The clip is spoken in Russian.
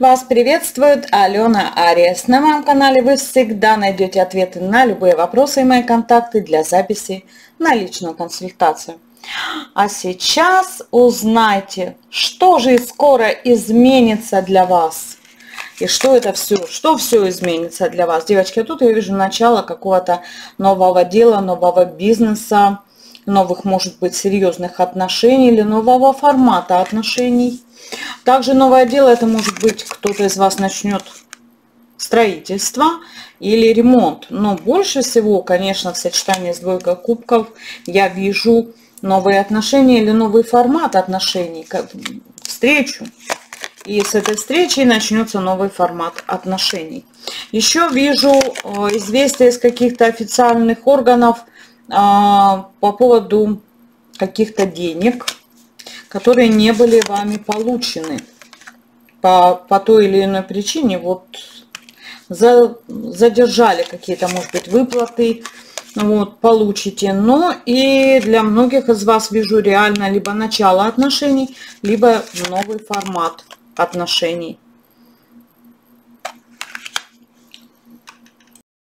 Вас приветствует Алена Ариес. На моем канале вы всегда найдете ответы на любые вопросы и мои контакты для записи на личную консультацию. А сейчас узнайте, что же скоро изменится для вас. И что это все, что все изменится для вас. Девочки, тут я вижу начало какого-то нового дела, нового бизнеса, новых, может быть, серьезных отношений или нового формата отношений. Также новое дело, это может быть кто-то из вас начнет строительство или ремонт. Но больше всего, конечно, в сочетании с двойкой кубков я вижу новые отношения или новый формат отношений, встречу. И с этой встречи начнется новый формат отношений. Еще вижу э, известия из каких-то официальных органов а, по поводу каких-то денег, которые не были вами получены по, по той или иной причине. Вот за, задержали какие-то, может быть, выплаты, вот, получите. Но и для многих из вас вижу реально либо начало отношений, либо новый формат отношений.